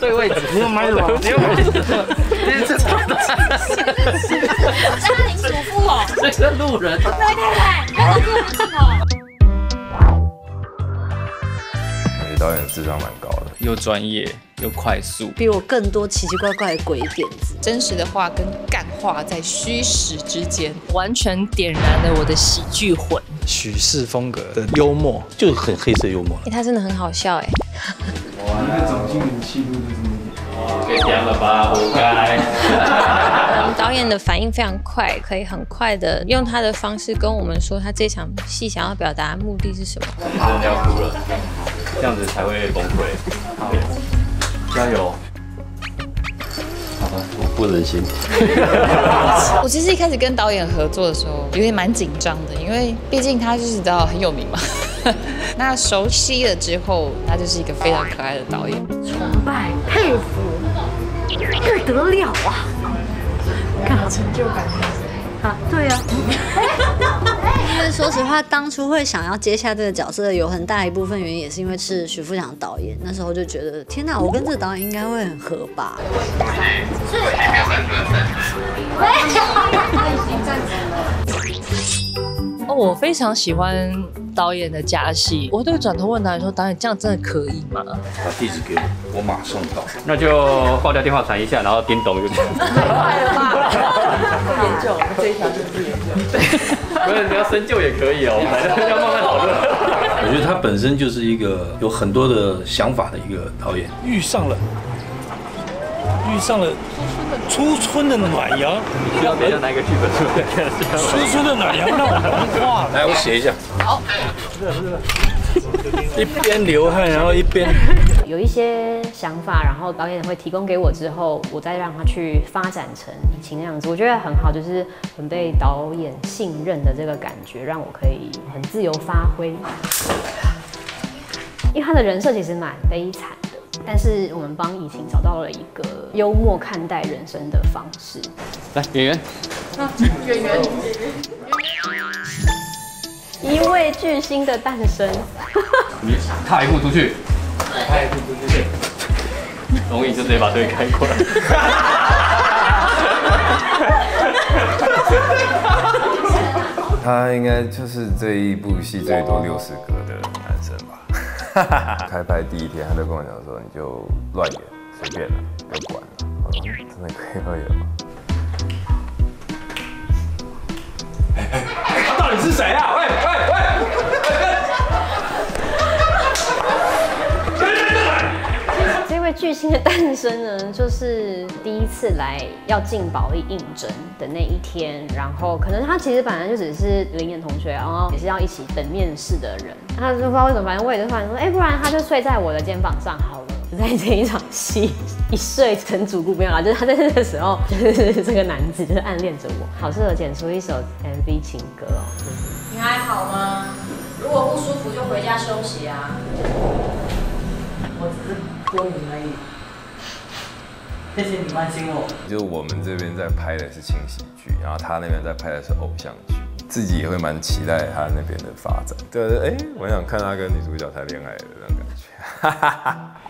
对位置。你要买什么？你要买什么？你是真的？家庭主妇哦，这是路人。对对对，看到这导演智商蛮高的。又专业又快速，比我更多奇奇怪怪的鬼点子。真实的话跟干话在虚实之间，完全点燃了我的喜剧魂。许氏风格的幽默，就是很黑色幽默。哎，他真的很好笑哎。给点了吧，活该。我们导演的反应非常快，可以很快的用他的方式跟我们说他这场戏想要表达的目的是什么。真的要哭了，这样子才会崩溃。好，加油。好吧我不忍心。我其实一开始跟导演合作的时候，有点蛮紧张的，因为毕竟他就是知道很有名嘛。那熟悉了之后，他就是一个非常可爱的导演。崇拜、佩服，不得了啊！看好成就感啊，对啊。因为说实话，当初会想要接下这个角色，有很大一部分原因也是因为是徐富强导演。那时候就觉得，天哪，我跟这个导演应该会很合吧。哦，我非常喜欢导演的假戏。我对转头问导演说：“导演，这样真的可以吗把地址给我，我马上到。那就挂掉电话传一下，然后叮咚就。快了吧？研究这一条就是研究。不是你要深究也可以哦，我们来要慢慢讨论。我觉得他本身就是一个有很多的想法的一个导演。遇上了，遇上了初春的暖阳。需要别人拿一个剧本出来。初春的暖阳让我融化了。来，我写一下。好。一边流汗，然后一边有一些想法，然后导演会提供给我之后，我再让他去发展成以前那样子，我觉得很好，就是很被导演信任的这个感觉，让我可以很自由发挥。因为他的人设其实蛮悲惨的，但是我们帮以晴找到了一个幽默看待人生的方式。来，演员。演员。一位巨星的诞生。你踏一步出去，踏一步出去，容易就直接把队开过来。他应该就是这一部戏最多六十个的男生吧。开拍第一天，他就跟我讲说：“你就乱演，随便了，不要管了。”我说：“真的可以乱演吗？”他到底是谁啊？巨星的诞生呢，就是第一次来要进保利应征的那一天，然后可能他其实本来就只是林演同学，然后也是要一起等面试的人，他就不知道为什么，反正我也就突然说，哎，不然他就睡在我的肩膀上好了。在这一场戏一睡成主顾没有啦，就是他在那个时候，就是这个男子就是暗恋着我，好适合剪出一首 MV 情歌哦。你还好吗？如果不舒服就回家休息啊。我只是多你而已，谢谢你关心我。就我们这边在拍的是轻喜剧，然后他那边在拍的是偶像剧，自己也会蛮期待他那边的发展。对，哎，我想看他跟女主角谈恋爱的那种感觉。